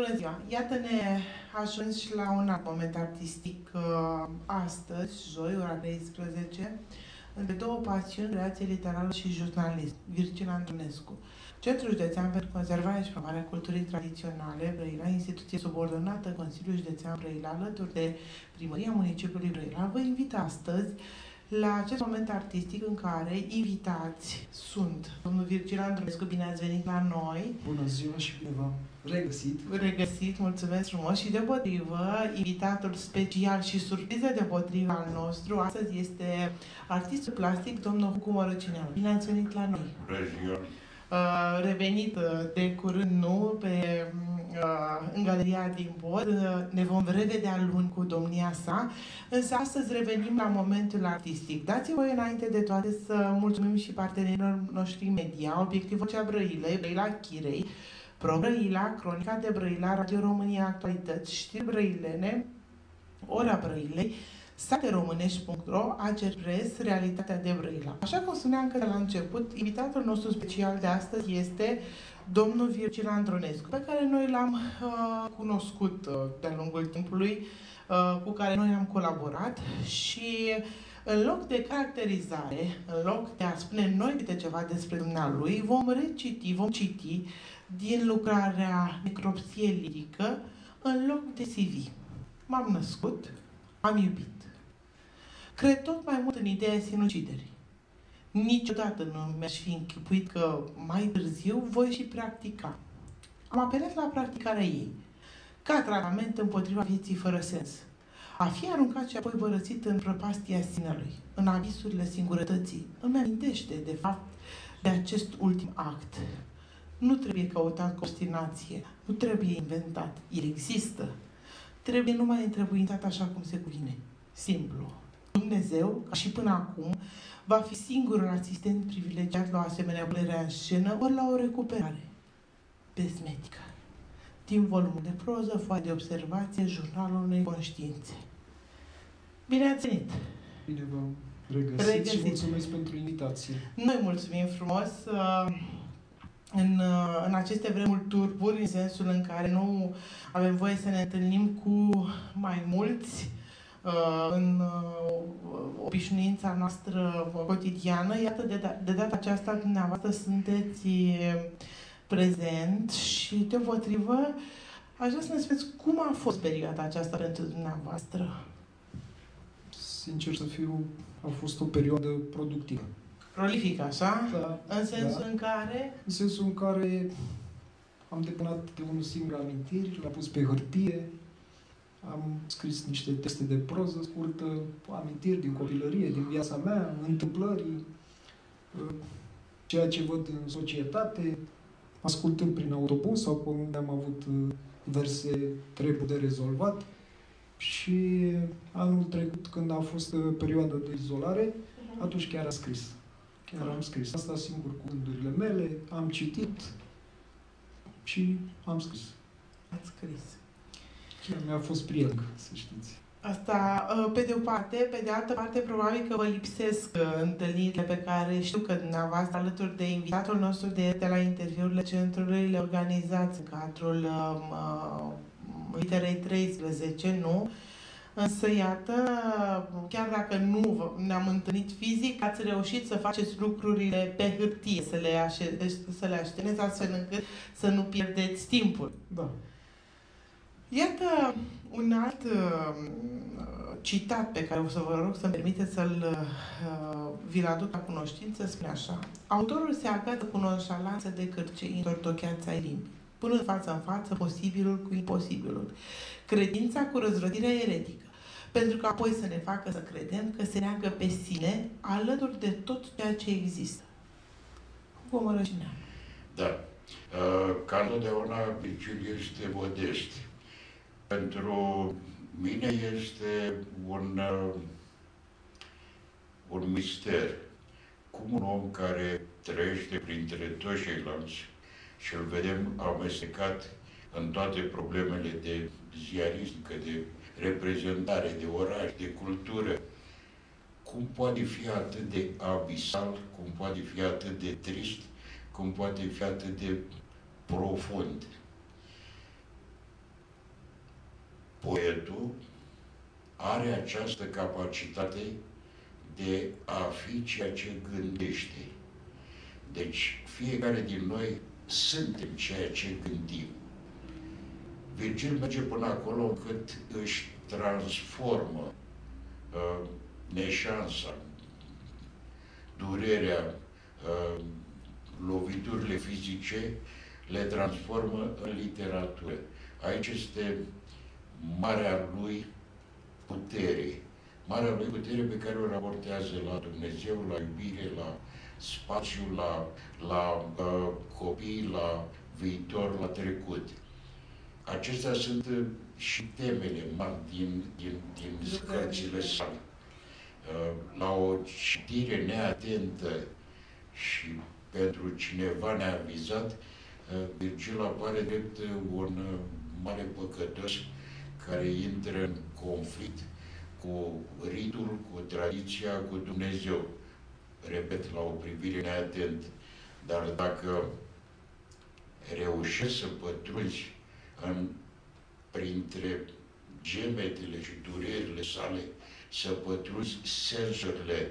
Bună ziua! Iată-ne ajuns și la un alt moment artistic uh, astăzi, joi, ora 13, între două pasiuni, creație literară și jurnalism, Virgil Antonescu. Centrul Județean pentru Conservarea și Promovarea Culturii Tradiționale, Brăila, instituție subordonată Consiliul Județean Brăila, alături de Primăria Municipiului Brăila, vă invită astăzi la acest moment artistic în care invitați sunt domnul Virgil Andronescu, bine ați venit la noi. Bună ziua și bine v-am regăsit. Regăsit, mulțumesc frumos și deopotrivă, invitatul special și surpriză deopotrivă al nostru astăzi este artistul plastic domnul Hucu Mărăcineanu. Bine ați venit la noi. Bună ziua! Uh, revenit uh, de curând, nu, pe, uh, în Galeria din Pod. Ne vom revedea luni cu domnia sa, însă astăzi revenim la momentul artistic. Dați-mi voi înainte de toate să mulțumim și partenerilor noștri media, Obiectivul Cea Brăilei, Brăila Chirei, Pro Brăila, Cronica de Brăila, Radio România Actualități, Știri Brăilene, Ora Brăilei, sateromânești.ro, Agerpres, Realitatea de Brăila. Așa cum spuneam că de la început, invitatul nostru special de astăzi este domnul Virgil Andronescu, pe care noi l-am uh, cunoscut uh, de-a lungul timpului, uh, cu care noi am colaborat și în loc de caracterizare, în loc de a spune noi câte ceva despre dumnealui, vom reciti, vom citi din lucrarea Necropsie lirică în loc de CV. M-am născut, am iubit. Cred tot mai mult în ideea sinuciderii. Niciodată nu mi-aș fi închipuit că mai târziu voi și practica. Am apelat la practicarea ei, ca tratament împotriva vieții fără sens. A fi aruncat și apoi părăsit în prăpastia sinelui, în abisurile singurătății, îmi amintește, de fapt, de acest ultim act. Nu trebuie căutat cu obstinație, nu trebuie inventat, el există. Trebuie numai întrebuințat așa cum se cuvine. Simplu. Dumnezeu, ca și până acum, va fi singurul asistent privilegiat la o asemenea plere în scenă ori la o recuperare. Bezmetică. Din volumul de proză, foaie de observație, jurnalul unei conștiințe. Bine ați venit! Bine v-am regăsit, regăsit și mulțumesc pentru invitație. Noi mulțumim frumos uh, în, uh, în aceste vremuri turburi, în sensul în care nu avem voie să ne întâlnim cu mai mulți, Uh, în uh, obișnuința noastră cotidiană. Iată, de, da, de data aceasta dumneavoastră sunteți prezent și deopotrivă aș vrea să ne spuneți cum a fost perioada aceasta pentru dumneavoastră. Sincer să fiu, a fost o perioadă productivă. Prolifică, așa? Da. În sensul da. în care? În sensul în care am depunat de unul singur amintiri, l-am pus pe hârtie, am scris niște texte de proză scurtă, amintiri din copilărie, din viața mea, întâmplări, uh, ceea ce văd în societate, ascultând prin autobuz sau pe unde am avut uh, verse treburi de rezolvat. Și anul trecut, când a fost uh, perioada de izolare, mhm. atunci chiar am scris. Chiar am scris. Asta singur cu gândurile mele, am citit și am scris. Ați scris. Chiar mi-a fost prielnic, să știți. Asta, uh, pe de o parte, pe de altă parte, probabil că vă lipsesc uh, întâlnirile pe care știu că dumneavoastră, alături de invitatul nostru de, de la interviurile centrului, le organizați în cadrul uh, literei 13, nu? Însă, iată, chiar dacă nu ne-am întâlnit fizic, ați reușit să faceți lucrurile pe hârtie, să le, așe- să le așteneți astfel încât să nu pierdeți timpul. Da. Iată un alt uh, citat pe care o să vă rog să-mi permiteți să-l uh, vi-l aduc la cunoștință, spune așa. Autorul se agată cu nonșalanță de cârcei întortocheați ai limbii, punând față în față posibilul cu imposibilul, credința cu răzvrătirea eretică, pentru că apoi să ne facă să credem că se neagă pe sine alături de tot ceea ce există. Hugo Mărășineanu. Da. Uh, ca întotdeauna, Virgil este modest pentru mine este un, uh, un mister. Cum un om care trăiește printre toți ceilalți și îl vedem amestecat în toate problemele de ziaristică, de reprezentare, de oraș, de cultură, cum poate fi atât de abisal, cum poate fi atât de trist, cum poate fi atât de profund poetul are această capacitate de a fi ceea ce gândește. Deci, fiecare din noi suntem ceea ce gândim. Virgil merge până acolo încât își transformă uh, neșansa, durerea, uh, loviturile fizice, le transformă în literatură. Aici este marea lui putere. Marea lui putere pe care o raportează la Dumnezeu, la iubire, la spațiu, la, la uh, copii, la viitor, la trecut. Acestea sunt uh, și temele mari din, din, din cărțile sale. Uh, la o citire neatentă și pentru cineva neavizat, uh, Virgil apare drept un mare păcătos care intră în conflict cu ritul, cu tradiția, cu Dumnezeu. Repet, la o privire neatent. Dar dacă reușești să pătrunzi în, printre gemetele și durerile sale, să pătrunzi sensurile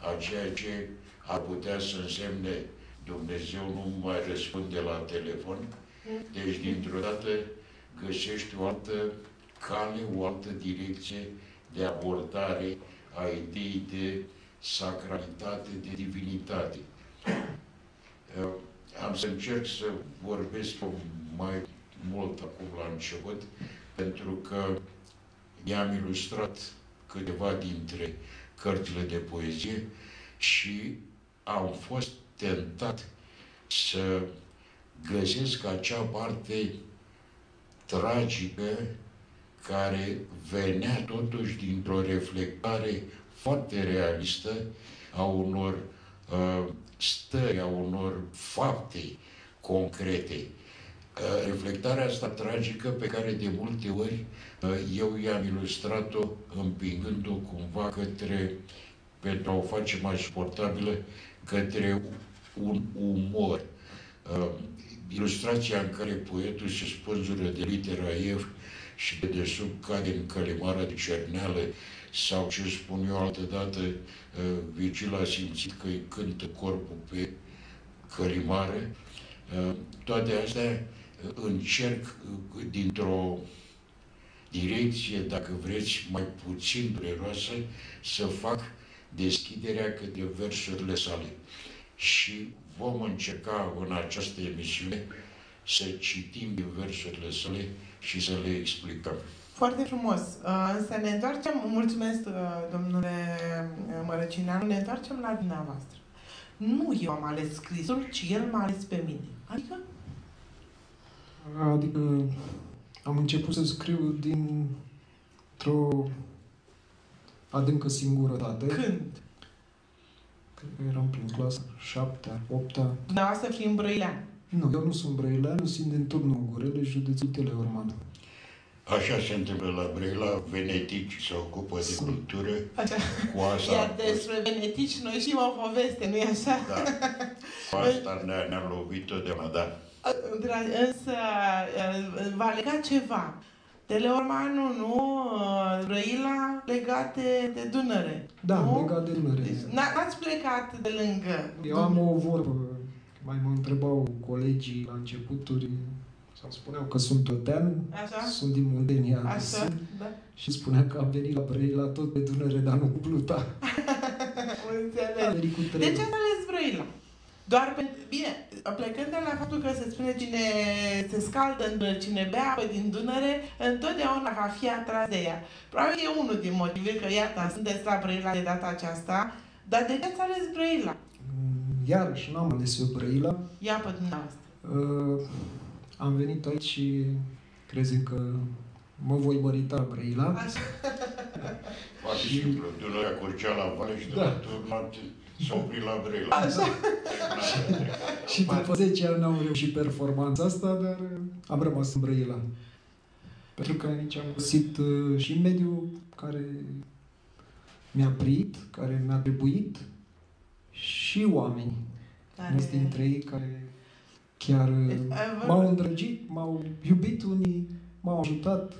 a ceea ce ar putea să însemne Dumnezeu nu mai răspunde la telefon, deci dintr-o dată găsești o altă cale, o altă direcție de abordare a ideii de sacralitate, de divinitate. Am să încerc să vorbesc mai mult acum la început, pentru că i-am ilustrat câteva dintre cărțile de poezie și am fost tentat să găsesc acea parte tragică care venea totuși dintr-o reflectare foarte realistă a unor uh, stări, a unor fapte concrete. Uh, reflectarea asta tragică pe care de multe ori uh, eu i-am ilustrat-o împingând-o cumva către, pentru a o face mai suportabilă, către un umor. Uh, ilustrația în care poetul se spânzură de litera F și de desubt cade în călimara de cerneală sau ce spun eu altă dată, uh, Vigil a simțit că îi cântă corpul pe călimară. Uh, toate astea uh, încerc dintr-o direcție, dacă vreți, mai puțin dureroasă, să fac deschiderea către versurile sale. Și vom încerca în această emisiune să citim din versurile sale și să le explicăm. Foarte frumos. Uh, să ne întoarcem, mulțumesc, uh, domnule Mărăcineanu, ne întoarcem la dumneavoastră. Nu eu am ales scrisul, ci el m-a ales pe mine. Adică? Adică am început să scriu dintr-o adâncă singurătate. Când? Cred că eram prin clasa 7 8 Dumneavoastră fiind brăilean. Nu, eu nu sunt brăilean, sunt din turnul Gurele, județul Teleorman. Așa se întâmplă la Brăila, venetici se ocupă de cultură. Așa. Cu asta Iar despre venetici noi știm o poveste, nu-i așa? Da. Cu asta ne-a, ne lovit totdeauna, da. Dragi, însă va lega ceva. Teleormanu, nu? Brăila legat de, de Dunăre. Da, nu? legat de Dunăre. Deci, n-ați plecat de lângă. Eu am o vorbă, mai mă întrebau colegii la începuturi, sau spuneau că sunt totean, Așa? sunt din Muntenia, Așa, da. și spunea că am venit la Brăila tot pe Dunăre, dar nu cu pluta. Am Înțeleg. venit cu De trenul. ce ați ales Brăila? Doar pentru... Bine, plecând de la faptul că se spune cine se scaldă în Dunăre, cine bea apă din Dunăre, întotdeauna va fi atras de ea. Probabil e unul din motive că, iată, sunteți la Brăila de data aceasta, dar de ce ați ales Brăila? Iarăși n-am ales eu Brăila. Ia pe dumneavoastră. Uh, am venit aici și crezând că mă voi mărita la Brăila. Așa. Foarte Și- simplu. Dunărea curgea la vale și de Da. la turnat s-a oprit la Brăila. Așa. Și după 10 ani n-am reușit performanța asta, dar uh, am rămas în Brăila. Pentru că aici am găsit uh, și mediul care mi-a prit, care mi-a trebuit și oameni. Care- Mulți dintre ei care chiar uh, Deci, ai văzut? m-au îndrăgit, m-au iubit unii, m-au ajutat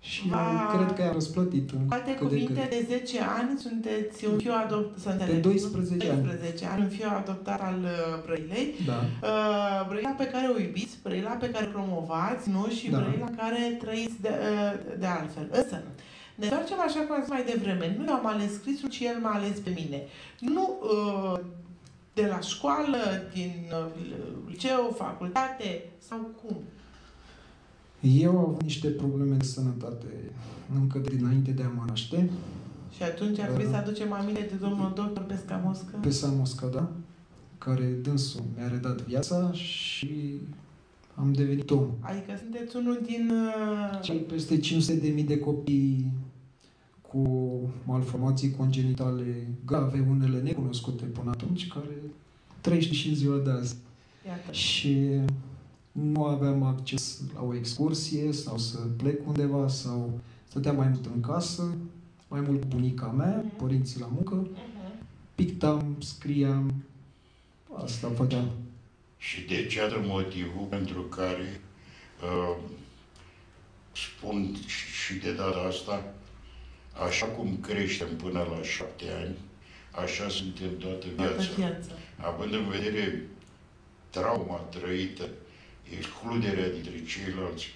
Și Va- cred că i-a răsplătit în Cu alte cât de cuvinte, cât. de 10 ani sunteți un fiu adoptat. De 12 ani. 12 ani, un fiu adoptat al uh, Brăilei. Da. Uh, Brăila pe care o iubiți, Brăila pe care o promovați, nu? Și Da. Brăila care trăiți de, uh, de altfel. Însă, ne întoarcem așa cum am zis mai devreme. Nu eu am ales scrisul, ci el m-a ales pe mine. Nu uh, de la școală, din uh, liceu, facultate sau cum. Eu am avut niște probleme de sănătate încă dinainte de a mă naște, Și atunci ar trebui să aducem aminte de domnul doctor Pesca Moscă. pe San Moscada, care dânsul mi-a redat viața și am devenit om. Adică sunteți unul din... Uh, Cei peste 500.000 de copii cu malformații congenitale grave, unele necunoscute până atunci, care trăiește și în ziua de azi. iată. Și nu aveam acces la o excursie sau să plec undeva sau stăteam mai mult în casă, mai mult cu bunica mea, părinții la muncă, Uh-huh. pictam, scriam, asta făceam. Și deci iată motivul pentru care uh, spun și- și de data asta, așa cum creștem până la șapte ani, așa suntem toată Toată viața. viața. Având în vedere trauma trăită, excluderea dintre ceilalți,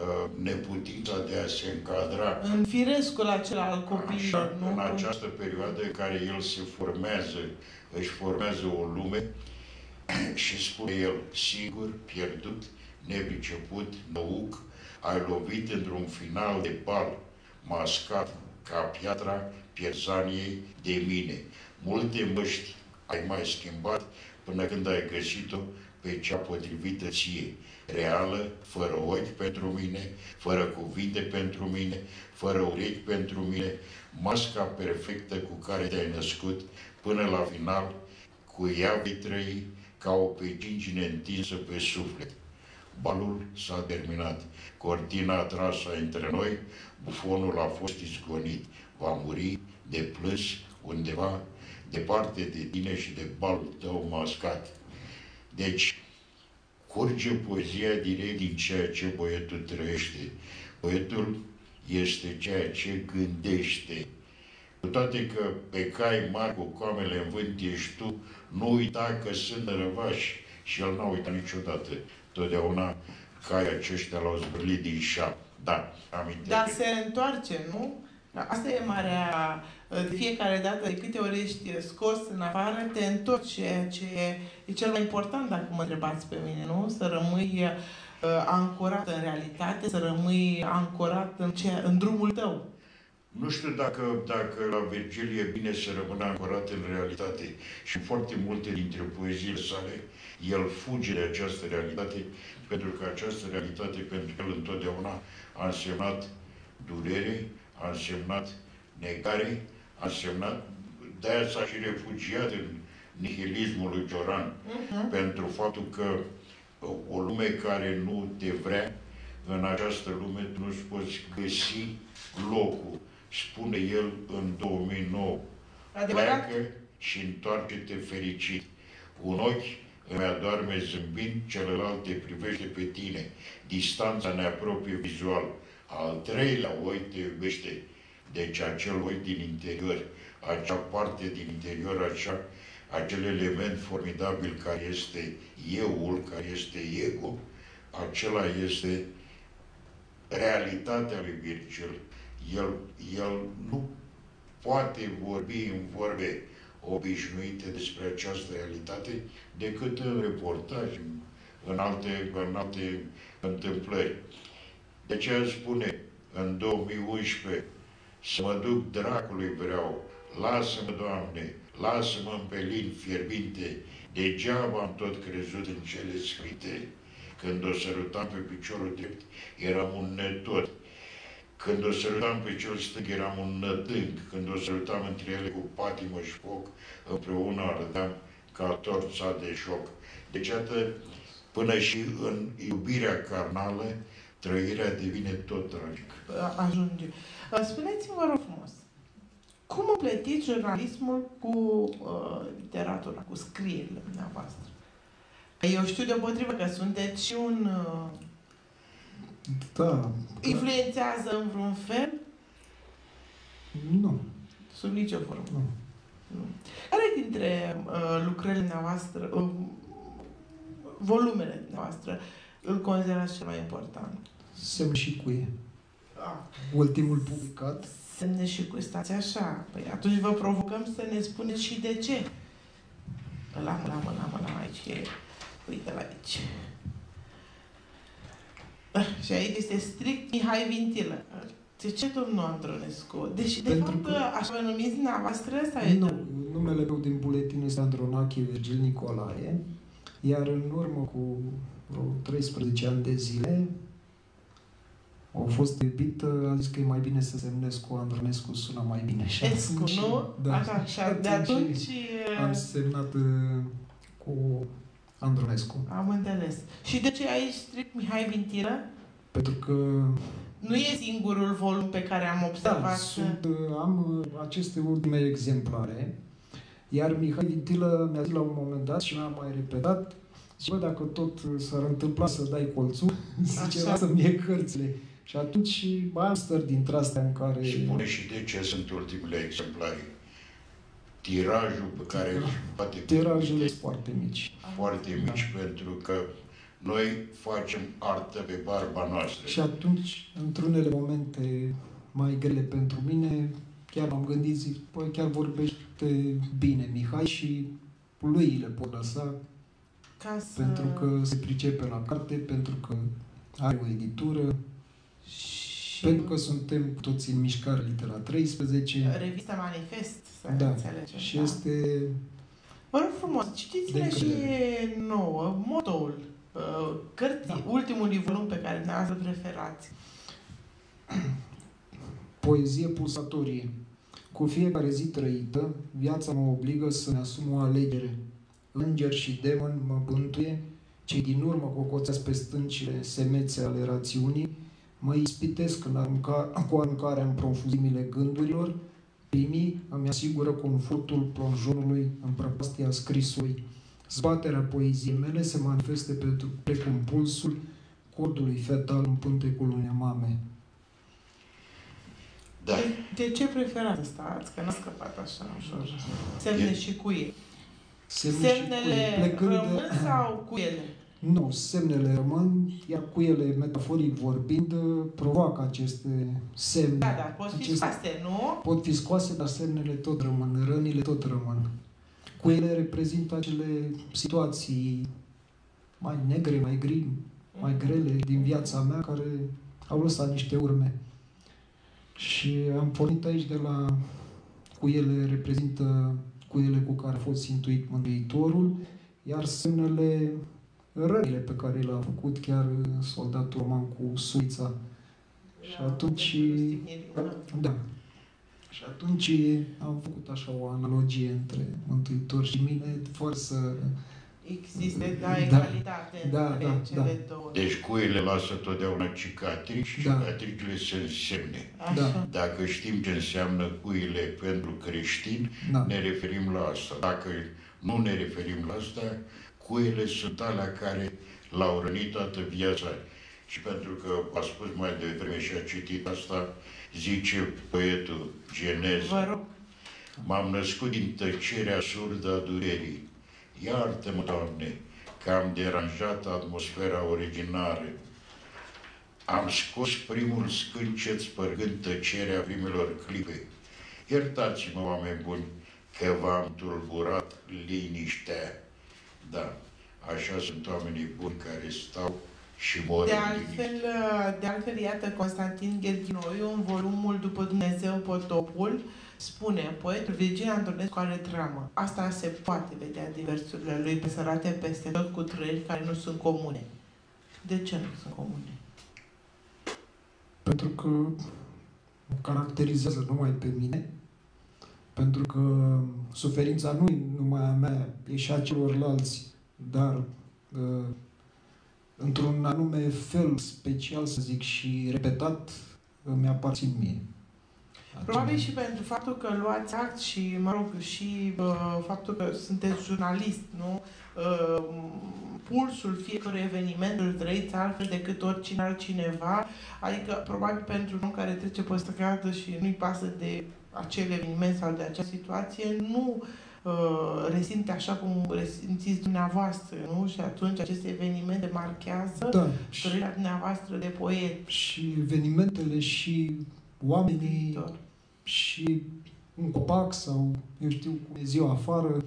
uh, neputința de a se încadra În firescul acela al copiilor, Așa, nu? în această perioadă în care el se formează, își formează o lume și spune el, sigur, pierdut, nepriceput, năuc, ai lovit într-un final de bal mascat ca piatra pierzaniei de mine. Multe măști ai mai schimbat până când ai găsit-o pe cea potrivită ție, reală, fără ochi pentru mine, fără cuvinte pentru mine, fără urechi pentru mine, masca perfectă cu care te-ai născut, până la final, cu ea vei trăi ca o pecingine întinsă pe suflet. Balul s-a terminat, cortina atrasă între noi, bufonul a fost izgonit, va muri de plâns undeva departe de tine și de balul tău mascat. Deci, curge poezia direct din ceea ce poetul trăiește. Poetul este ceea ce gândește. Cu toate că pe cai mari cu coamele în vânt ești tu, nu uita că sunt răvași și el n-a uitat niciodată. Totdeauna cai aceștia l-au zbârlit din șap. Da, aminte. Dar se întoarce, nu? Asta e marea... De fiecare dată, de câte ori ești scos în afară, te întorci, ceea ce e cel mai important, dacă mă întrebați pe mine, nu? Să rămâi uh, ancorat în realitate, să rămâi ancorat în, ce, în drumul tău. Nu știu dacă, dacă la Virgil e bine să rămână ancorat în realitate și în foarte multe dintre poeziile sale, el fuge de această realitate, pentru că această realitate pentru el întotdeauna a însemnat durere, a însemnat negare, a însemnat, de-aia s-a și refugiat în nihilismul lui Cioran, Uh-huh. pentru faptul că o lume care nu te vrea, în această lume tu nu-ți poți găsi locul, spune el în 2009. Adevărat? Pleacă și întoarce-te fericit. Un ochi îmi adorme zâmbind, celălalt te privește pe tine. Distanța ne apropie vizual. Al treilea oi te iubește. Deci acel oi din interior, acea parte din interior, acea, acel element formidabil care este euul, care este ego, acela este realitatea lui Virgil. El, el nu poate vorbi în vorbe obișnuite despre această realitate decât în reportaje, în, în, alte, în alte întâmplări. De ce el spune în 2011 să mă duc dracului vreau, lasă-mă, Doamne, lasă-mă în pelin fierbinte, degeaba am tot crezut în cele scrise. Când o sărutam pe piciorul drept, eram un netot. Când o sărutam pe cel stâng, eram un nădânc. Când o sărutam între ele cu patimă și foc, împreună ardeam ca torța de șoc. Deci, atât, până și în iubirea carnală, trăirea devine tot tragică. ajunge. Spuneți-mi, vă rog frumos, cum împletiți jurnalismul cu uh, literatura, cu scrierile dumneavoastră? Eu știu deopotrivă că sunteți și un uh, Da. Influențează în vreun fel? Nu. Sub nicio formă. nu. Nu. Care dintre uh, lucrările noastre, uh, volumele noastre, îl considerați cel mai important? Semn și cuie. Ah, Ultimul publicat. semne și cu stați așa. Păi atunci vă provocăm să ne spuneți și de ce. Ăla, mă, la mă, la mă, la aici e. Uite-l aici. Ah, Și aici este strict Mihai Vintilă. De ce domnul Andronescu? Deși, de Pentru fapt, că- așa vă numiți dumneavoastră sau e Nu, numele meu din buletin este Andronache Virgil Nicolae, iar în urmă cu vreo 13 ani de zile au fost iubit, a zis că e mai bine să semnez cu Andronescu, sună mai bine. Și Escu, atunci- nu? Da. Așa, și de atunci am uh, semnat uh, cu Andronescu. am înțeles. Și de ce aici strict Mihai Vintilă? Pentru că Nu e singurul volum pe care am da, observat. sunt, uh, am uh, aceste ultime exemplare, iar Mihai Vintilă mi-a zis la un moment dat și mi-a mai repetat, și bă, dacă tot uh, s-ar întâmpla să dai colțul, zice, Așa. lasă mie cărțile. Și atunci mai am stări dintre astea în care... Și pune și de ce sunt ultimele exemplare. Tirajul pe care poate Tirajele sunt foarte mici. foarte mici, pentru că noi facem artă pe barba noastră. Și atunci, într-unele momente mai grele pentru mine, chiar m-am gândit, zic, păi chiar vorbește bine Mihai și lui le pot lăsa Ca să... pentru că se pricepe la carte, pentru că are o editură, Și pentru că suntem cu toții în mișcare litera 13 Revista Manifest, să Da. înțelegem. și da. este Vă rog frumos, citiți-ne De și încredere. nouă, motoul uh, cărții, Da. ultimul volum pe care dumneavoastră preferați. poezie pulsatorie. Cu fiecare zi trăită, viața mă obligă să-mi asum o alegere. Înger și demon mă bântuie, cei din urmă cocoțească pe stâncile semețe ale rațiunii, mă ispitesc în arunca, cu aruncarea în profuzimile gândurilor, primii îmi asigură confortul plonjonului în prăpastia scrisului. Zbaterea poeziei mele se manifeste pentru, precum pulsul cordului fetal în pântecul unei mame. Da, De, de ce preferați asta? Ați că n-a scăpat așa ușor. Semne E- și cuie. Semne și Semnele cuie. Plecând de- rămân sau cuiele? Nu, semnele rămân, iar cuiele, metaforic vorbind, provoacă aceste semne. Da, da, pot fi Aceste- scoase, nu? Pot fi scoase, dar semnele tot rămân, rănile tot rămân. Cuiele reprezintă acele situații mai negre, mai gri, mai grele din viața mea, care au lăsat niște urme. Și am pornit aici de la cuiele reprezintă cuiele cu care a fost intuit Mântuitorul, iar semnele, rănile pe care le-a făcut chiar soldatul roman cu suița. Și atunci- Da. Și atunci am făcut așa o analogie între Mântuitor și mine, fără să... Există, da, Da. egalitate Da, între da, cele două. deci cuile lasă totdeauna cicatrici și Da. cicatricile sunt semne. Așa. Da. Dacă știm ce înseamnă cuile pentru creștini, Da. ne referim la asta. Dacă nu ne referim la asta, cuile sunt alea care l-au rănit toată viața. Și pentru că a spus mai devreme și a citit asta, zice poetul Genez, Vă rog. m-am născut din tăcerea surdă a durerii. Iartă-mă, Doamne, că am deranjat atmosfera originară. Am scos primul scâncet spărgând tăcerea primelor clipe. Iertați-mă, oameni buni, că v-am tulburat liniștea. Da, așa sunt oamenii buni care stau și mor De în altfel, liniște. de altfel, iată, Constantin Gherghinoiu, în volumul După Dumnezeu Potopul, spune, poetul Virgil Antonescu are dramă. Asta se poate vedea din versurile lui presărate peste tot cu trăiri care nu sunt comune. De ce nu sunt comune? Pentru că mă caracterizează numai pe mine, pentru că suferința nu e numai a mea, e și a celorlalți, dar uh, într-un anume fel special, să zic, și repetat, îmi aparțin mie. Probabil și pentru faptul că luați act și, mă rog, și uh, faptul că sunteți jurnalist, nu? Uh, pulsul fiecărui eveniment îl trăiți altfel decât oricine altcineva, adică probabil pentru un om care trece pe stradă și nu-i pasă de acel eveniment sau de acea situație, nu uh, resimte așa cum resimțiți dumneavoastră, nu? Și atunci aceste evenimente marchează Da. trăirea dumneavoastră de poet. Și evenimentele și oamenii viitor. și un copac sau, eu știu, cum e ziua afară.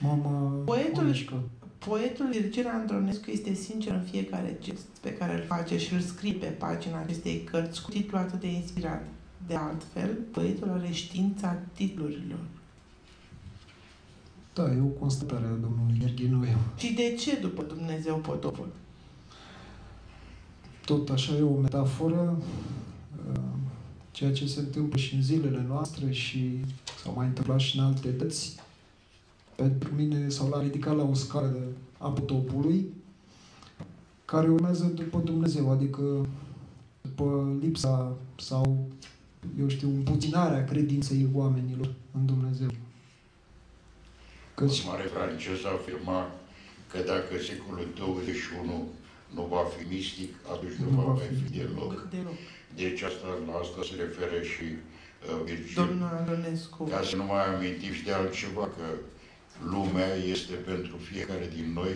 Mama Poetul Monișcă. Poetul Virgil Andronescu este sincer în fiecare gest pe care îl face și îl scrie pe pagina acestei cărți cu titlul atât de inspirat. De altfel, poetul are știința titlurilor. Da, e o constatare a domnului Gherghinoiu. Și de ce după Dumnezeu potopul? Tot așa e o metaforă, uh, ceea ce se întâmplă și în zilele noastre și s-a mai întâmplat și în alte dăți. Pentru mine sau l-a ridicat la o scară a potopului, care urmează după Dumnezeu, adică după lipsa sau, eu știu, împuținarea credinței oamenilor în Dumnezeu. Căci Mare francez afirma că dacă secolul 21 nu va fi mistic, atunci nu, Nu va va mai fi fi deloc. Deloc. Deci asta, la asta se referă și uh, Virgil. Domnul Andronescu. Ca să nu mai amintim și de altceva, că lumea este pentru fiecare din noi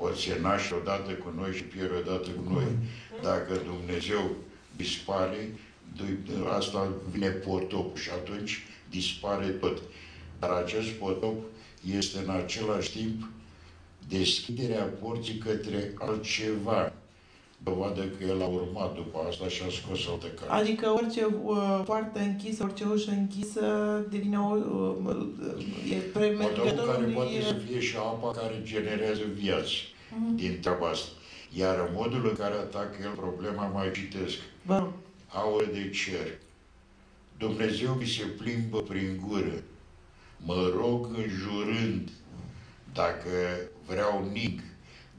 o se naște odată cu noi și pierde odată cu noi. Dacă Dumnezeu dispare, de- asta vine potop și atunci dispare tot. Dar acest potop este în același timp deschiderea porții către altceva. Dovadă că el a urmat după asta și a scos altă carte. Adică orice uh, poartă închisă, orice ușă închisă devine o... Uh, e Potopul care premergătorului... poate să fie și apa care generează viață Mhm. din treaba asta. Iar în modul în care atacă el problema, mai citesc, Vă rog. aur de cer. Dumnezeu mi se plimbă prin gură. Mă rog înjurând, dacă vreau nig,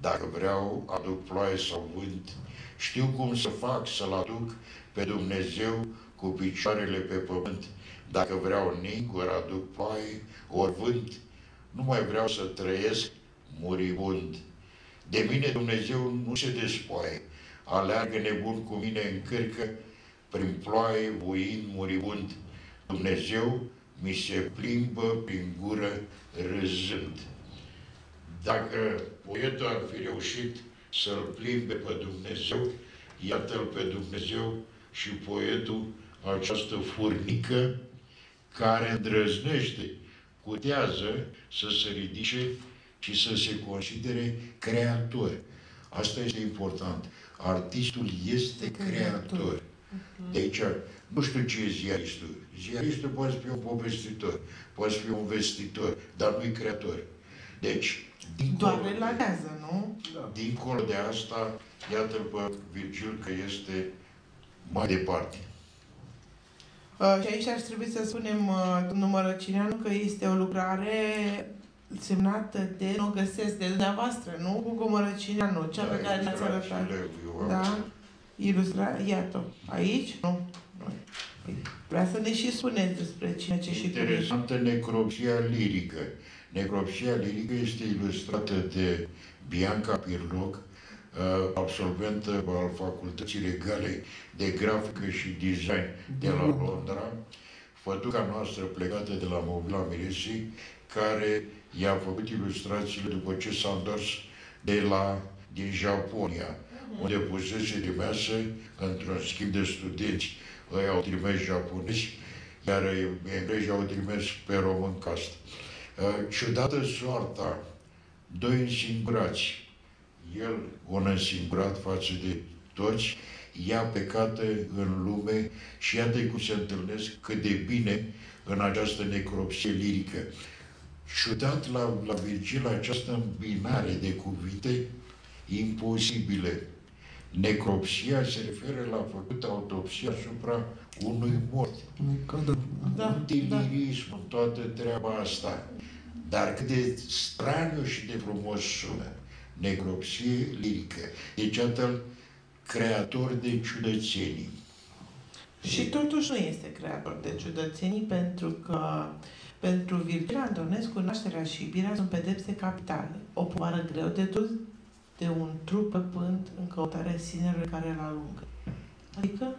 dacă vreau aduc ploaie sau vânt. Știu cum să fac să-L aduc pe Dumnezeu cu picioarele pe pământ. Dacă vreau nig, ori aduc ploaie, ori vânt. Nu mai vreau să trăiesc muribund. De mine Dumnezeu nu se despoie. Aleargă nebun cu mine în cârcă, prin ploaie, voind muribund. Dumnezeu mi se plimbă prin gură râzând. Dacă poetul ar fi reușit să-L plimbe pe Dumnezeu, iată-L pe Dumnezeu și poetul această furnică care îndrăznește, cutează să se ridice și să se considere creator. Asta este important. Artistul este creator. De aici, nu știu ce e ziaristul. Ziaristul poate fi un povestitor, poate fi un vestitor, dar nu e creator. Deci, Doar dincolo, relatează, nu? Da. dincolo de asta, iată pe Virgil că este mai departe. Uh, și aici ar trebui să spunem, uh, domnul Mărăcineanu, că este o lucrare semnată de, nu o găsesc, de dumneavoastră, nu? Hugo Mărăcineanu, cea pe care ne-ați arătat. ilustrațiile eu am- Da? Ilustra, iată, aici? Nu. Păi, Vrea să ne și spuneți despre cine ce și cum e. Interesantă necropsia lirică. Necropsia lirică este ilustrată de Bianca Pirloc, uh, absolventă al Facultății Legale de Grafică și Design de la Londra, fătuca noastră plecată de la Mobila Miresii, care i-a făcut ilustrațiile după ce s-a întors de la, din Japonia, unde pusese trimeasă într-un schimb de studenți. Ei au trimis japonezi, iar englezii au trimis pe român castă. Uh, Ciudată soarta, doi însingurați. El, un însingurat față de toți, ea pecată în lume și iată cum se întâlnesc cât de bine în această necropsie lirică. Ciudat la, la Virgil această îmbinare de cuvinte imposibile. Necropsia se referă la făcut autopsia asupra unui mort. Un cadavru. Da, Utilirism în toată treaba asta. Dar cât de straniu și de frumos sună. Necropsie lirică. Deci, atât creator de ciudățenii. Și totuși nu este creator de ciudățenii pentru că Pentru Virgil Antonescu, nașterea și iubirea sunt pedepse capitale. O poară greu de dus de un trup pe pânt în căutarea sinelui care îl alungă. Adică?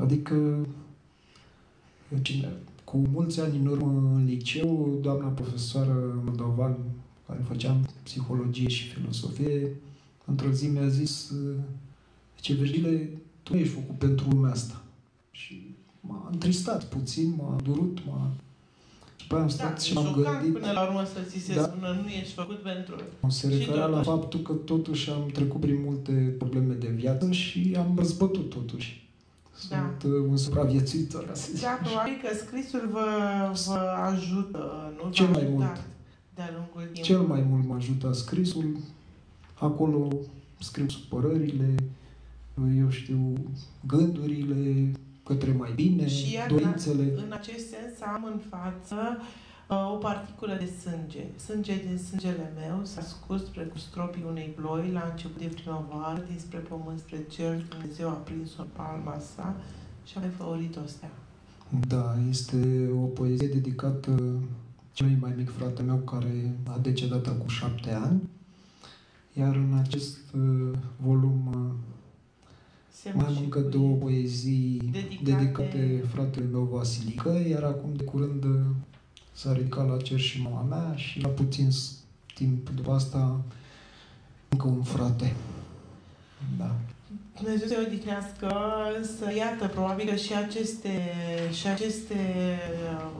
Adică cine, cu mulți ani în urmă în liceu, doamna profesoară Moldovan, care făceam psihologie și filosofie, într-o zi mi-a zis ce Virgile, tu nu ești făcut pentru lumea asta. Și m-a întristat puțin, m-a durut, m-a... Și apoi am stat da, și m-am gândit... până la urmă să ți se da. spună, nu ești făcut pentru... Se referea la faptul că totuși am trecut prin multe probleme de viață și am răzbătut totuși. Da. Sunt uh, un supraviețuitor, să zic. Da, probabil că scrisul vă, vă ajută, nu? Cel mai mult. De-a lungul timpului. Cel mai mult mă ajută scrisul. Acolo scriu supărările, eu știu, gândurile către mai bine, și iar dorințele. În, în acest sens am în față uh, o particulă de sânge. Sânge din sângele meu s-a scurs spre stropii unei ploi la început de primăvară, dinspre pământ spre cer, Dumnezeu a prins-o în palma sa și a mai făurit o stea. Da, este o poezie dedicată celui mai mic frate meu care a decedat acum șapte ani. Iar în acest uh, volum uh, se mai am încă două poezii dedicate, dedicate fratele meu Vasilică, iar acum de curând uh, s-a ridicat la cer și mama mea și la puțin timp după asta încă un frate. Da. Dumnezeu te odihnească, să iată, probabil că și aceste, și aceste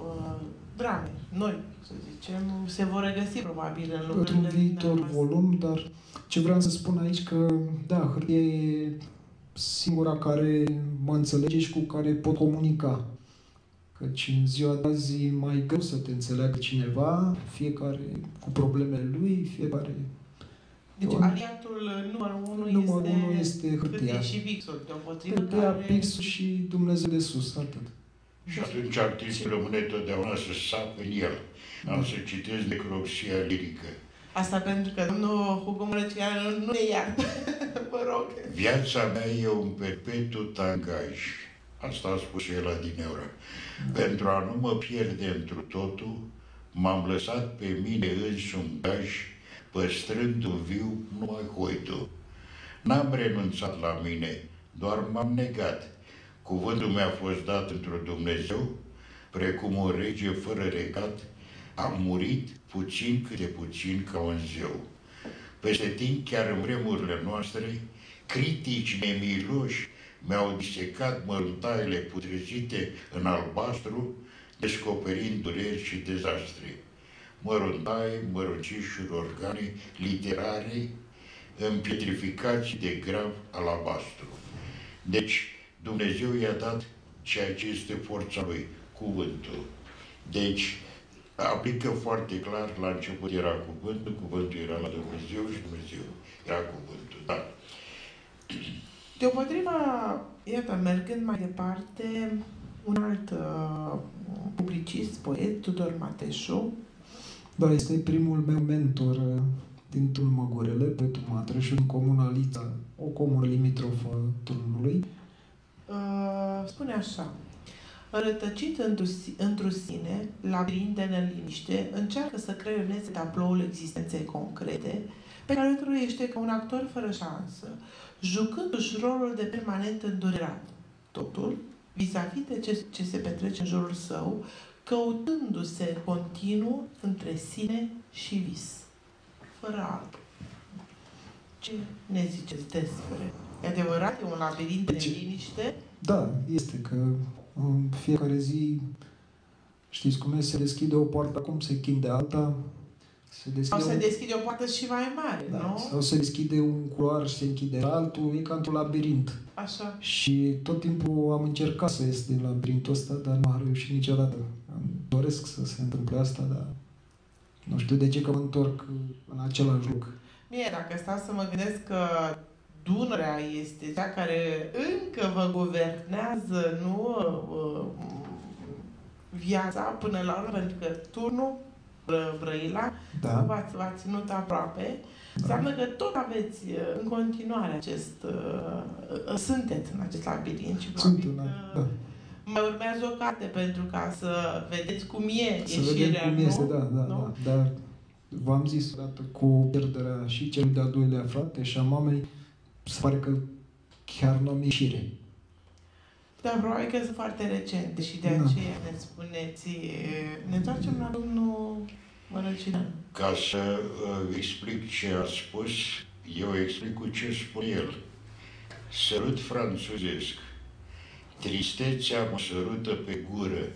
uh, drame, noi, să zicem, se vor regăsi probabil în lucrurile Într-un viitor volum, dar ce vreau să spun aici că, da, hârtia e singura care mă înțelege și cu care pot comunica. Căci în ziua de azi e mai greu să te înțeleagă cineva, fiecare cu problemele lui, fiecare... Deci Doar... aliatul numărul unu numărul este, unu este hârtia. și pixul, deopotrivă Hârtia, care... pixul și Dumnezeu de sus, atât. Și atunci artistul rămâne totdeauna să sap în el. Am să citesc necropsia lirică. Asta pentru că domnul Hugo Mărăcianu nu ne iartă. Vă rog. Viața mea e un perpetu tangaj. Asta a spus el la Dineura. Pentru a nu mă pierde întru totul, m-am lăsat pe mine însumi gaj, păstrându viu numai hoitul. N-am renunțat la mine, doar m-am negat. Cuvântul mi-a fost dat într-un Dumnezeu, precum o rege fără regat, am murit puțin câte puțin ca un zeu. Peste timp, chiar în vremurile noastre, critici nemiloși mi-au disecat măruntaiele putrezite în albastru, descoperind dureri și dezastre. Măruntai, măruncișuri organe literare, împietrificați de grav alabastru. Deci, Dumnezeu i-a dat ceea ce este forța Lui, cuvântul. Deci, aplică foarte clar, la început era cuvântul, cuvântul era la Dumnezeu și Dumnezeu era cuvântul. Da. Deopotrivă, iată, mergând mai departe, un alt uh, publicist, poet, Tudor Mateșu. Da, este primul meu mentor uh, din Tulmăgurele, Petru Matreșu, în comuna Lita, o comună limitrofă Turnului. Uh, spune așa, Rătăcit într-o sine, labirint de neliniște, încearcă să creioneze tabloul existenței concrete, pe care îl trăiește ca un actor fără șansă, jucându-și rolul de permanent îndurerat. Totul, vis-a-vis de ce, ce se petrece în jurul său, căutându-se continuu între sine și vis, fără alb. Ce ne ziceți despre? E adevărat, e un labirint de deci, neliniște? Da, este că în fiecare zi, știți cum e, se deschide o poartă acum, se închide alta. Se deschide sau se deschide o poartă și mai mare, da, nu? Sau se deschide un culoar și se închide altul, e ca într-un labirint. Așa. Și tot timpul am încercat să ies din labirintul ăsta, dar nu am reușit niciodată. Îmi doresc să se întâmple asta, dar nu știu de ce că mă întorc în același loc. Mie, dacă stau să mă gândesc că Dunărea este cea care încă vă guvernează, nu, uh, viața până la urmă, pentru că turnul Brăila da. v-ați, v-ați ținut aproape. Da. Înseamnă că tot aveți uh, în continuare acest... Uh, sunteți în acest labirint și Sunt în, da. Mai urmează o carte pentru ca să vedeți cum e Să vedem ieșirea, cum nu? este, da, da, Nu? da. Dar v-am zis odată cu pierderea și celui de-al doilea frate și a mamei, se pare că chiar nu am ieșire. Da, probabil că sunt foarte recente și de Da. aceea ne spuneți, e, ne întoarcem la domnul Mărăcineanu. Ca să uh, explic ce a spus, eu explic cu ce spune el. Sărut franțuzesc. Tristețea mă sărută pe gură,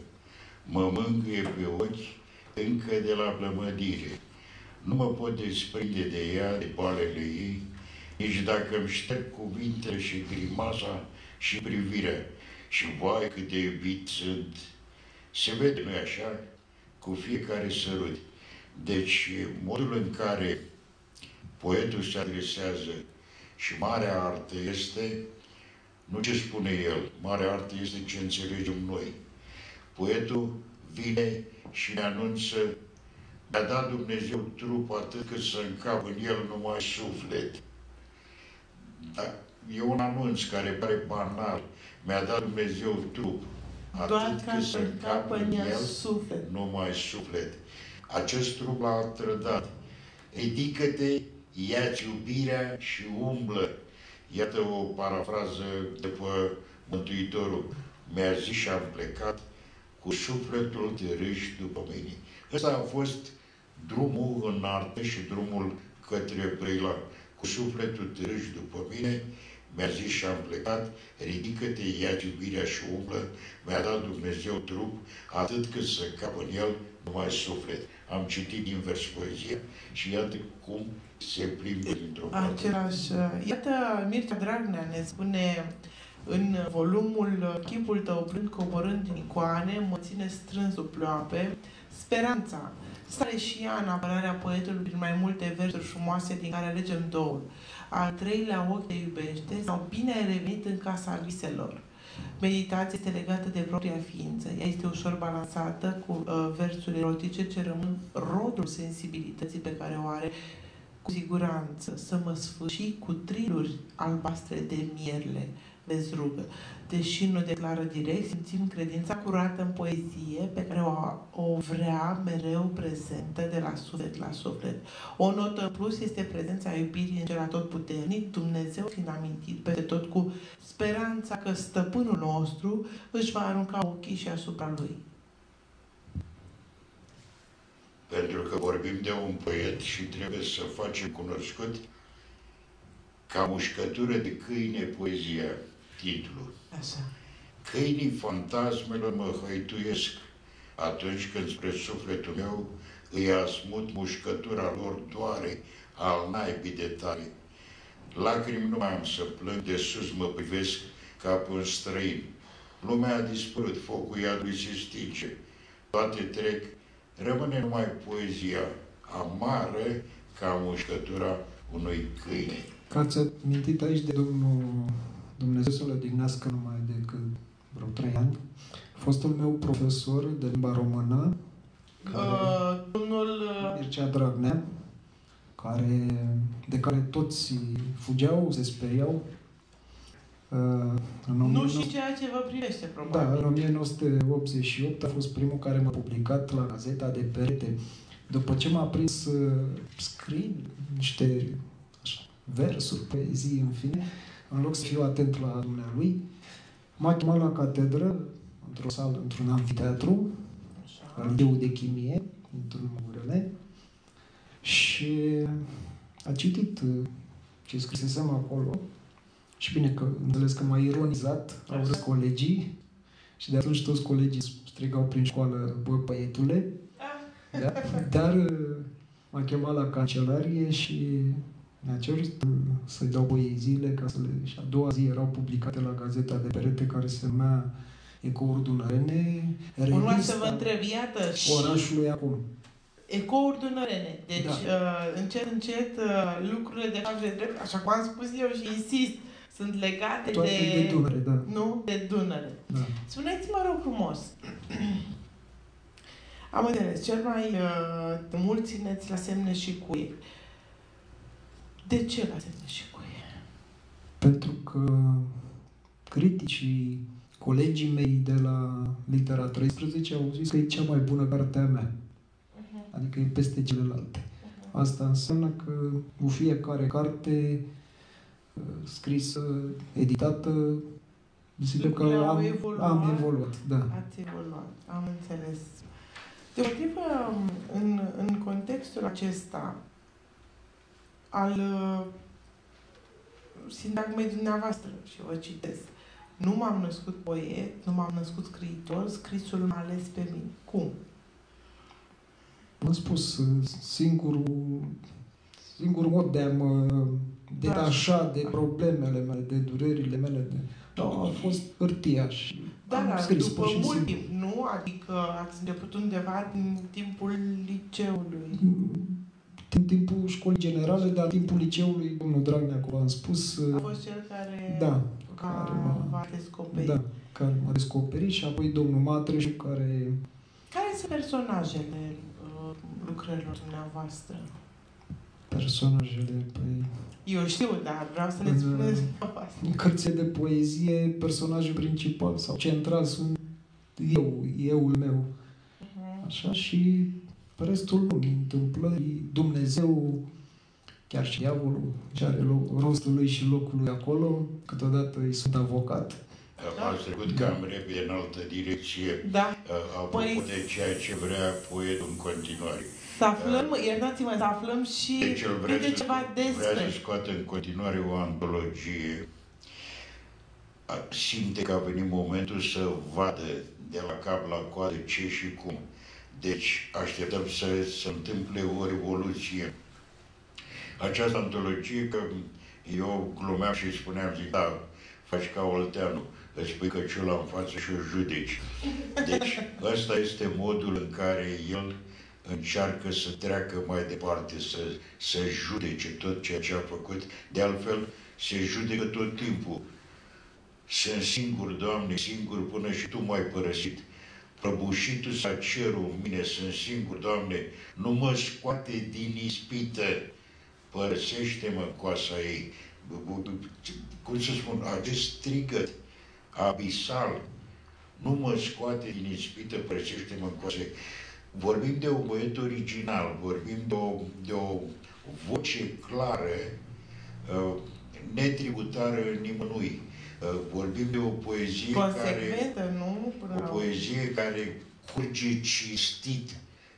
mă mângâie pe ochi încă de la plămădire. Nu mă pot desprinde de ea, de balele ei, nici dacă îmi șterg cuvintele și grimasa și privirea. Și vai cât de iubit sunt. Se vede, nu așa, cu fiecare sărut. Deci, modul în care poetul se adresează și marea artă este, nu ce spune el, marea artă este ce înțelegem noi. Poetul vine și ne anunță, mi-a dat Dumnezeu trup atât cât să încap în el numai suflet. Da, e un anunț care pare banal. Mi-a dat Dumnezeu trup Doar atât ca cât să să încap încapă în în el el suflet. numai suflet. Acest trup l-a trădat. Ridică-te, ia-ți iubirea și umblă. Iată o parafrază după Mântuitorul. Mi-a zis și am plecat, cu sufletul te râși după mine. Ăsta a fost drumul în artă și drumul către Brăila. Cu sufletul te râși după mine, mi-a zis și am plecat, ridică-te, ia iubirea și umblă, mi-a dat Dumnezeu trup, atât cât să cap în el numai suflet. Am citit din vers poezia și iată cum se plimbă dintr-o parte. Același. uh, Iată, Mircea Dragnea ne spune în volumul Chipul tău blând coborând din icoane, mă ține strâns sub ploape, speranța. Stare și ea în apărarea poetului prin mai multe versuri frumoase din care alegem două. Al treilea ochi te iubește sau bine ai revenit în casa viselor. Meditația este legată de propria ființă. Ea este ușor balansată cu uh, versuri erotice ce rămân rodul sensibilității pe care o are cu siguranță să mă sfârși cu triluri albastre de mierle, vezi rugă. Deși nu declară direct, simțim credința curată în poezie pe care o, o vrea mereu prezentă de la suflet la suflet. O notă în plus este prezența iubirii în cel atotputernic, Dumnezeu fiind amintit peste tot cu speranța că stăpânul nostru își va arunca ochii și asupra lui. Pentru că vorbim de un poet și trebuie să facem cunoscut ca mușcătură de câine poezia, titlul. Așa. Câinii fantasmelor mă hăituiesc atunci când spre sufletul meu îi asmut mușcătura lor doare al naibii de tare. Lacrimi nu mai am să plâng, de sus mă privesc ca pe un străin. Lumea a dispărut, focul iadului se stinge, toate trec, rămâne numai poezia, amară ca mușcătura unui câine. Că ați amintit aici de domnul Dumnezeu să-l odihnească numai decât vreo trei ani. Fostul meu profesor de limba română, care, Uh, domnul uh, Mircea Dragnea, care, de care toți fugeau, se speriau. Uh, În nu 1900 și ceea ce vă privește, Da, probabil. în 1988 a fost primul care m-a publicat la Gazeta de Perete. După ce m-a prins să scriu niște așa, versuri, poezii, în fine, în loc să fiu atent la dumnealui, m-a chemat la catedră, într-o sală, într-un amfiteatru, la Așa. liceul de chimie, într-un Murele, și a citit uh, ce scrisesem acolo și bine că înțeles că m-a ironizat, au râs colegii și de atunci toți colegii strigau prin școală, bă, băietule, da? dar uh, m-a chemat la cancelarie și mi-a cerut uh, să-i dau poeziile ca să le... Și a doua zi erau publicate la Gazeta de Perete care se numea Ecouri Dunărene, Urma să vă revista întreb, iată, și orașului acum. ecouri dunărene. Deci, Da. uh, încet, încet, uh, lucrurile de fapt de drept, așa cum am spus eu și insist, sunt legate Toate de... de Dunăre, da. Nu? De Dunăre. da. Spuneți-mă rog frumos. Am înțeles, cel mai uh, mult țineți la semne și cuie. De ce la semne și cuie? Pentru că criticii colegii mei de la Litera 13 au zis că e cea mai bună carte a mea. Adică e peste celelalte. Asta înseamnă că cu fiecare carte uh, scrisă, editată, zic că Lucrurile au am, evoluat. am evoluat. Da. Ați evoluat, am înțeles. Te motivă în, în contextul acesta al uh, sintagmei dumneavoastră și vă citesc. Nu m-am născut poet, nu m-am născut scriitor, scrisul m-a ales pe mine. Cum? Am spus, uh, singurul, singurul mod de a mă detașa de problemele mele, de durerile mele, de, da, a fost hârtia și Da, am dar scris după pur și mult simplu. timp, nu? Adică ați început undeva în timpul liceului. Din timpul școlii generale, dar în timpul liceului, domnul Dragnea, cum am spus, A uh, fost cel care da, v-a, care m-a- v-a descoperit. da, care m-a descoperit și apoi domnul Matreșu, care Care sunt personajele uh, lucrărilor dumneavoastră? personajele, păi, Eu știu, dar vreau să ne În, spuneți uh, dumneavoastră. în cărțile de poezie, personajul principal sau central sunt eu, euul meu. Mhm. Așa și restul lumii, întâmplării, Dumnezeu, chiar și diavolul, ce are lo- rostul lui și locul lui acolo, câteodată îi sunt avocat. Ați trecut cam repede în altă direcție, Da. uh, apropo Păi- de ceea ce vrea poetul în continuare. Să aflăm, iertați-mă, să aflăm și Deci el vrea, câte să, ceva vrea despre. să scoată în continuare o antologie. A- Simte că a venit momentul să vadă de la cap la coadă ce și cum. Deci așteptăm să se întâmple o revoluție. Această antologie, că eu glumeam și spuneam, zic, da, faci ca Olteanu, îți pui căciula în față și o judeci. Deci ăsta este modul în care el încearcă să treacă mai departe, să, să judece tot ceea ce a făcut. De altfel, se judecă tot timpul. Sunt singur, Doamne, singur până și Tu m-ai părăsit. Prăbușitul s-a cerul în mine, sunt singur, Doamne, nu mă scoate din ispită, părăsește-mă coasa ei. Cum să spun, acest strigăt abisal, nu mă scoate din ispită, părăsește-mă coasa ei. Vorbim de un poet original, vorbim de o, de o voce clară, uh, netributară nimănui. Uh, Vorbim de o poezie care, Consecventă, nu? Până o la poezie care curge cistit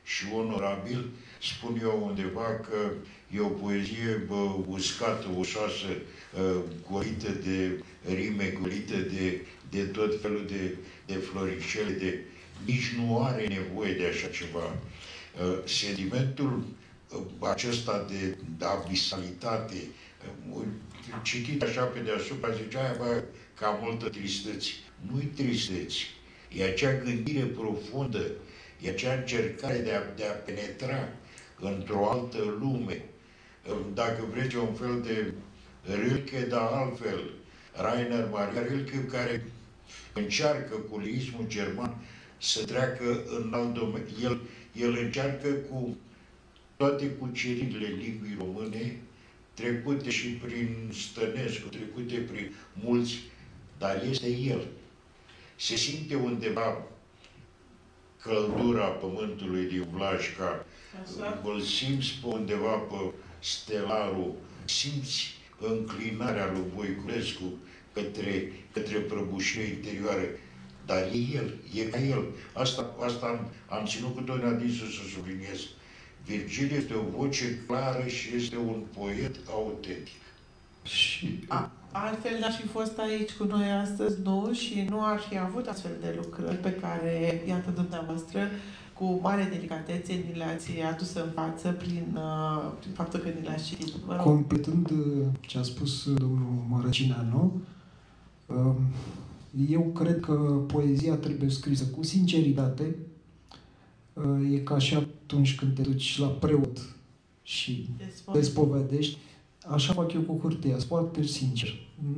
și onorabil. Spun eu undeva că e o poezie bă, uscată, ușoasă, uh, golită de rime, golită de, de tot felul de, de floricele, de, nici nu are nevoie de așa ceva. Uh, Sentimentul uh, acesta de abisalitate, uh, citit așa pe deasupra, zicea, bă, ca multă tristețe. Nu-i tristeți, e acea gândire profundă, e acea încercare de a, de a penetra într-o altă lume. Uh, Dacă vreți, e un fel de Rilke, dar altfel. Rainer Maria Rilke, care încearcă cu liismul german să treacă în alt domeniu. El, el încearcă cu toate cuceririle limbii române, trecute și prin Stănescu, trecute prin mulți, dar este el. Se simte undeva căldura pământului din Vlașca, Așa. îl simți pe undeva pe stelarul, simți înclinarea lui Voiculescu către, către prăbușirea interioară, dar e el, e ca el. Asta, asta am, am ținut cu totdeauna din sus să subliniez. Virgil este o voce clară și este un poet autentic. Și A, altfel n-ar fi fost aici cu noi astăzi, nu? Și nu ar fi avut astfel de lucrări pe care, iată, dumneavoastră, cu mare delicatețe ni le-ați adus în față prin, uh, prin faptul că ni le-ați citit. Vă rog. completând uh, ce a spus uh, domnul Mărăcineanu, um, eu cred că poezia trebuie scrisă cu sinceritate. Uh, E ca și atunci când te duci la preot și Despot. despovedești, așa fac eu cu hârtia, foarte sincer.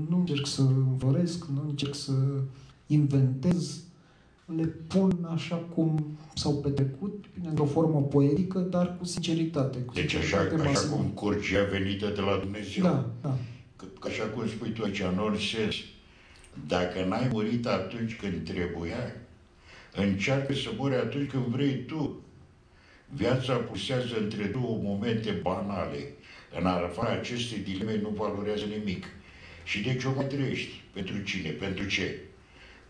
Nu încerc să învăresc, nu încerc să inventez, le pun așa cum s-au petrecut, bine, într-o formă poetică, dar cu sinceritate. Cu Deci așa, sinceritate așa maximă. cum curgea venită de la Dumnezeu. Da, da. Că, că așa cum spui tu aici, nonsens. Dacă n-ai murit atunci când trebuia, încearcă să mori atunci când vrei tu. Viața pusează între două momente banale. În afara acestei dileme nu valorează nimic. Și de ce o mai trăiești? Pentru cine? Pentru ce?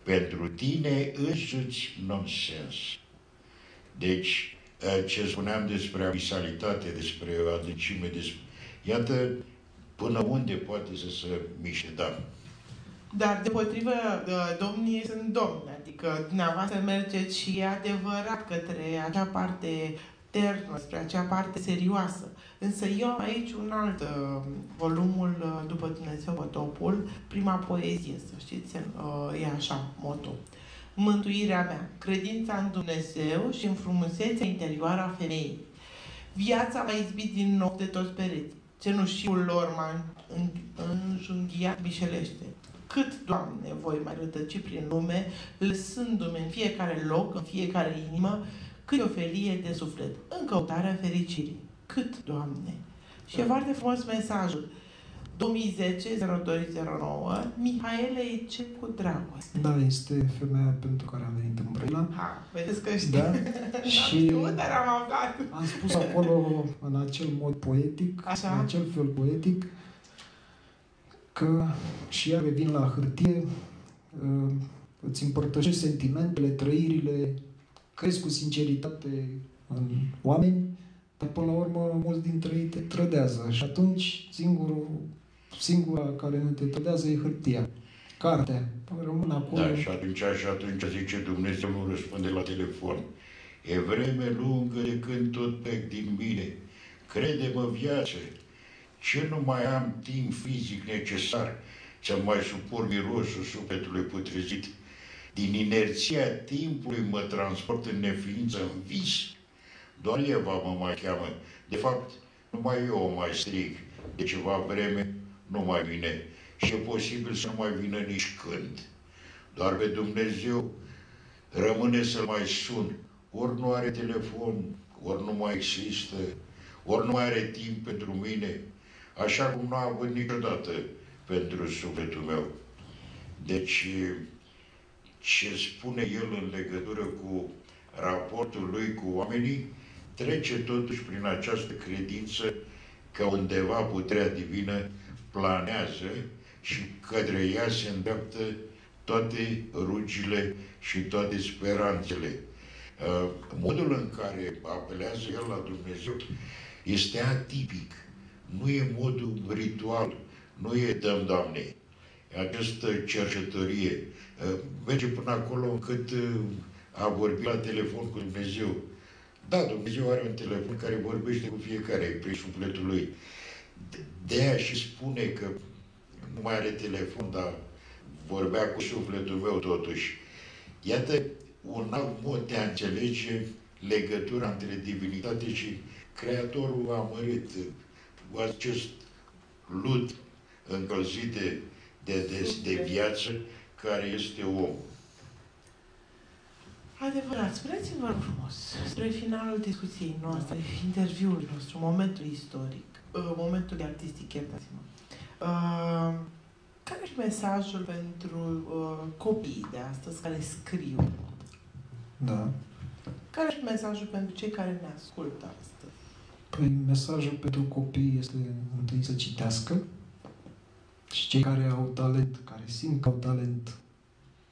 Pentru tine însuți nonsens. Deci, ce spuneam despre abisalitate, despre adâncime, despre... Iată până unde poate să se miște, da. Dar, deopotrivă, domnii sunt domni, adică dumneavoastră mergeți și e adevărat către acea parte ternă, spre acea parte serioasă. Însă eu am aici un alt uh, volumul uh, după Dumnezeu Potopul, prima poezie, să știți, uh, e așa, moto. Mântuirea mea, credința în Dumnezeu și în frumusețea interioară a femeii. Viața m-a izbit din nou de toți pereți. Cenușiul lor m-a înjunghiat mișelește. Cât, Doamne, voi mai rătăci prin lume, lăsându-mi în fiecare loc, în fiecare inimă, cât o felie de suflet, în căutarea fericirii. Cât, Doamne! Și e da. foarte frumos mesajul. 2010-0209, Mihaela e ce cu dragoste. Da, este femeia pentru care am venit în Brăila. Ha, vedeți că știu. Da? și știu, dar am aflat. Am spus acolo, în acel mod poetic, Așa? în acel fel poetic, că și ea revin la hârtie, uh, îți împărtășești sentimentele, trăirile, crezi cu sinceritate în oameni, dar până la urmă mulți dintre ei te trădează și atunci singurul, singura care nu te trădează e hârtia. Cartea. Rămân acolo. Da, și atunci, și atunci zice Dumnezeu nu răspunde la telefon. E vreme lungă de când tot plec din mine. Crede-mă viață, ce nu mai am timp fizic necesar să mai suport mirosul sufletului putrezit. Din inerția timpului mă transport în neființă, în vis. Doar Eva mă mai cheamă. De fapt, numai eu o mai strig. De ceva vreme nu mai vine. Și e posibil să nu mai vină nici când. Doar pe Dumnezeu rămâne să mai sun. Ori nu are telefon, ori nu mai există, ori nu are timp pentru mine, așa cum nu a avut niciodată pentru sufletul meu. Deci, ce spune el în legătură cu raportul lui cu oamenii, trece totuși prin această credință că undeva puterea divină planează și către ea se îndreaptă toate rugile și toate speranțele. Uh, modul în care apelează el la Dumnezeu este atipic. Nu e modul ritual, nu e dăm, Doamne. Această cercetărie uh, merge până acolo încât uh, a vorbit la telefon cu Dumnezeu. Da, Dumnezeu are un telefon care vorbește cu fiecare prin sufletul lui. De aia și spune că nu mai are telefon, dar vorbea cu sufletul meu totuși. Iată un alt mod de a înțelege legătura între divinitate și Creatorul a mărit acest lut încălzit de, de, de, de viață care este om. Adevărat, spuneți-vă frumos, spre finalul discuției noastre, interviului nostru, momentul istoric, uh, momentul artistic, iertați-mă. Uh, care e mesajul pentru uh, copiii de astăzi care scriu? Da. Care e mesajul pentru cei care ne ascultă astăzi? Păi, mesajul pentru copii este întâi să citească și cei care au talent, care simt că au talent,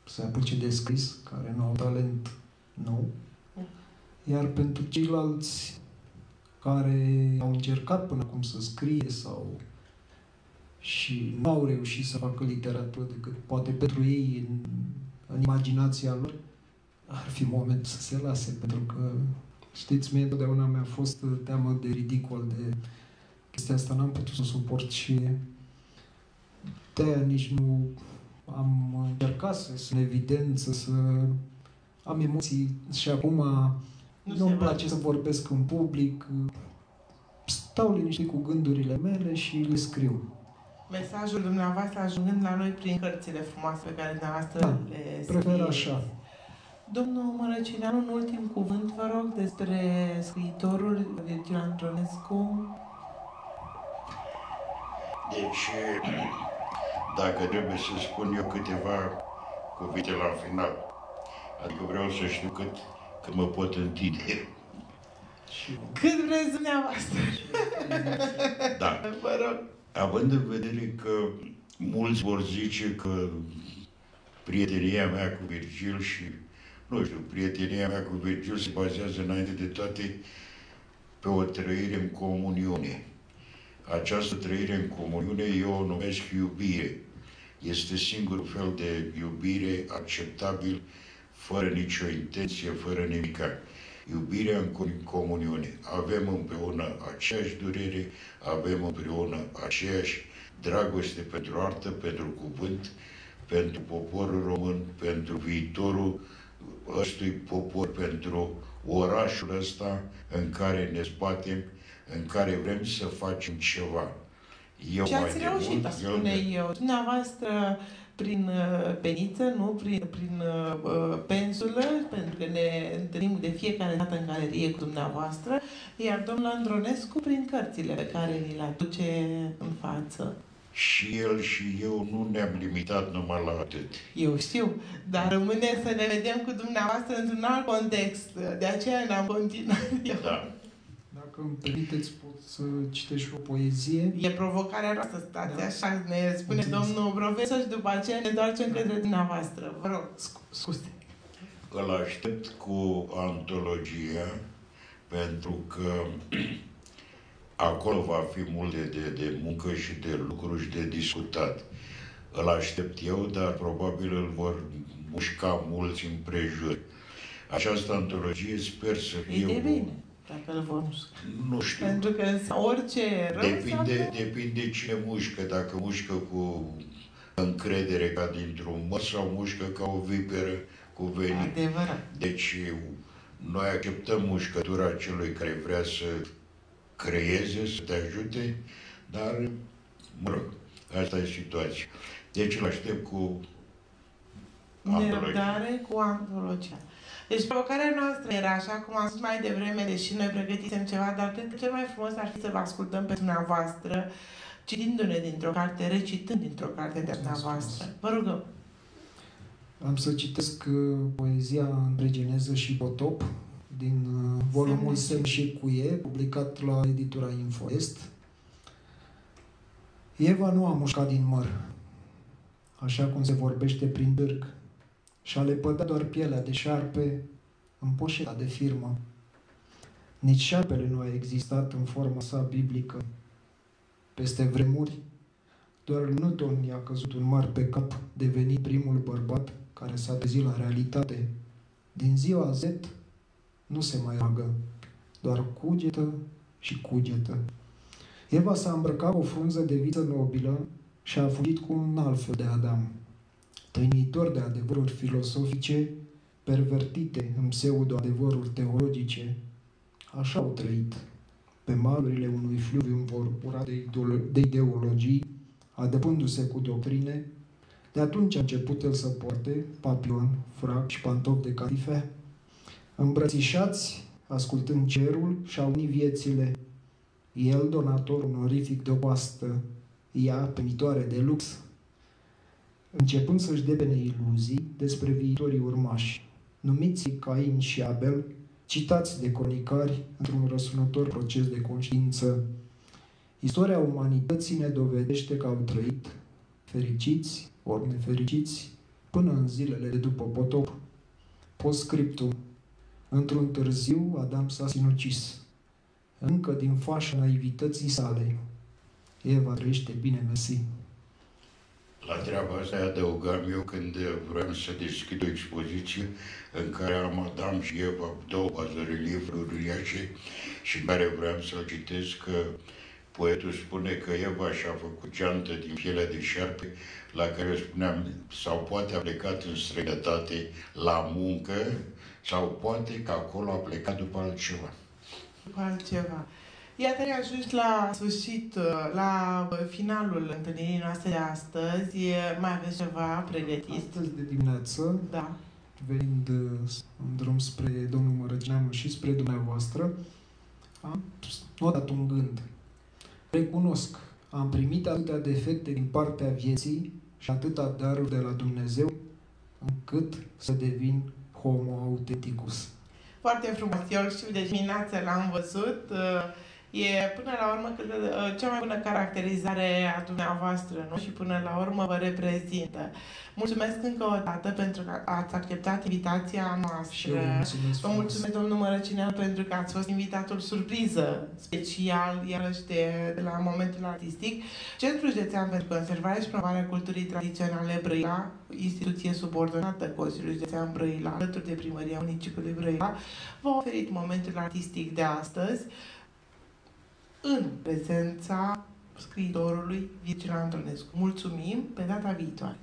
să apuce de scris, care nu au talent, nu. Iar pentru ceilalți care au încercat până acum să scrie sau și nu au reușit să facă literatură decât poate pentru ei în, în imaginația lor, ar fi moment să se lase, pentru că știți, mie întotdeauna mi-a fost teamă de ridicol, de chestia asta n-am putut să suport și de nici nu am încercat să sunt în evidență, să am emoții și acum nu nu-mi place să vorbesc în public, stau liniștit cu gândurile mele și le scriu. Mesajul dumneavoastră ajungând la noi prin cărțile frumoase pe care dumneavoastră da, le prefer așa. Domnul Mărăcineanu, un ultim cuvânt, vă rog, despre scriitorul Virgil Andronescu. Deci, dacă trebuie să spun eu câteva cuvinte la final. Adică vreau să știu cât, cât mă pot întinde. Cât vreți dumneavoastră. Da. Vă rog. Având în vedere că mulți vor zice că prietenia mea cu Virgil și, nu știu, prietenia mea cu Virgil se bazează înainte de toate pe o trăire în comuniune. Această trăire în comuniune eu o numesc iubire. Este singurul fel de iubire acceptabil, fără nicio intenție, fără nimica. Iubirea în comuniune. Avem împreună aceeași durere, avem împreună aceeași dragoste pentru artă, pentru cuvânt, pentru poporul român, pentru viitorul ăstui popor, pentru orașul ăsta în care ne zbatem, în care vrem să facem ceva. Eu Ce ați reușit, mult, spune eu, eu. Dumneavoastră, prin uh, peniță, nu prin, prin uh, uh, pensulă, pentru că ne întâlnim de fiecare dată în galerie cu dumneavoastră, iar domnul Andronescu prin cărțile pe care ni le aduce în față și el și eu nu ne-am limitat numai la atât. Eu știu, dar rămâne să ne vedem cu dumneavoastră într-un alt context. De aceea ne-am continuat. Da. Dacă îmi permiteți, pot să citești o poezie. E provocarea noastră, stați da. așa, ne spune Mulțumesc. domnul profesor și după aceea ne întoarcem da. către dumneavoastră. Vă rog, scuze. Îl aștept cu antologia, pentru că Acolo va fi mult de, de, de muncă și de lucru și de discutat. Îl aștept eu, dar probabil îl vor mușca mulți împrejur. Această antologie sper să fie... E de bine, dacă îl vor mușca. Nu știu. Pentru că orice rău depinde, sau... depinde cine mușcă. Dacă mușcă cu încredere ca dintr-un măr sau mușcă ca o viperă cu venin. Adevărat. Deci noi acceptăm mușcătura celui care vrea să creeze, să te ajute, dar, mă rog, asta e situația. Deci îl aștept cu Nerăbdare cu antologia. Deci provocarea noastră era, așa cum am spus mai devreme, deși noi pregătisem ceva, dar cred că cel mai frumos ar fi să vă ascultăm pe dumneavoastră, citindu-ne dintr-o carte, recitând dintr-o carte de dumneavoastră. Vă rugăm. Am să citesc uh, poezia în regeneză și potop, din uh, volumul Semn și Cuie, publicat la editura Infoest. Eva nu a mușcat din măr, așa cum se vorbește prin dârg, și a lepădat doar pielea de șarpe în poșeta de firmă. Nici șarpele nu a existat în forma sa biblică. Peste vremuri, doar Newton i-a căzut un mar pe cap, devenit primul bărbat care s-a trezit la realitate. Din ziua Z, nu se mai roagă, doar cugetă și cugetă. Eva s-a îmbrăcat o frunză de viță nobilă și a fugit cu un alt fel de Adam, tăinitor de adevăruri filosofice, pervertite în pseudo-adevăruri teologice. Așa au trăit, pe malurile unui fluviu învorburat de, de ideologii, adăpându-se cu doctrine, de atunci a început el să poarte papion, frac și pantofi de catife, îmbrățișați, ascultând cerul, și-au unit viețile. El, donator onorific de oastă, ea, primitoare de lux, începând să-și debene iluzii despre viitorii urmași, numiți Cain și Abel, citați de cronicari într-un răsunător proces de conștiință. Istoria umanității ne dovedește că au trăit fericiți ori nefericiți până în zilele de după potop. Postscriptum Într-un târziu, Adam s-a sinucis. Încă din fașa naivității sale, Eva trăiește bine mersi. La treaba asta adăugam eu când vreau să deschid o expoziție în care am Adam și Eva, două bazoreliefuri uriașe și în care vreau să-l citesc că poetul spune că Eva și-a făcut geantă din pielea de șarpe la care eu spuneam sau poate a plecat în străinătate la muncă sau poate că acolo a plecat după altceva. După altceva. Iată, ne ajuns la sfârșit, la finalul întâlnirii noastre de astăzi. Mai aveți ceva pregătit? Astăzi de dimineață, da. venind în drum spre domnul Mărăgineanu și spre dumneavoastră, am notat un gând. Recunosc, am primit atâtea defecte din partea vieții, și atâta daruri de la Dumnezeu încât să devin homo authenticus. Foarte frumos. Eu știu de dimineață l-am văzut. E până la urmă cea mai bună caracterizare a dumneavoastră, nu? Și până la urmă vă reprezintă. Mulțumesc încă o dată pentru că ați acceptat invitația noastră. Și eu vă mulțumesc Vă mulțumesc, domnul Mărăcinean, pentru că ați fost invitatul surpriză, special, iarăși de, de la momentul artistic. Centrul Județean pentru Conservare și Promovarea Culturii Tradiționale Brăila, instituție subordonată Consiliului Județean Brăila, alături de Primăria Municipiului Brăila, v-a oferit momentul artistic de astăzi în prezența scriitorului Virgil Antonescu. Mulțumim, pe data viitoare!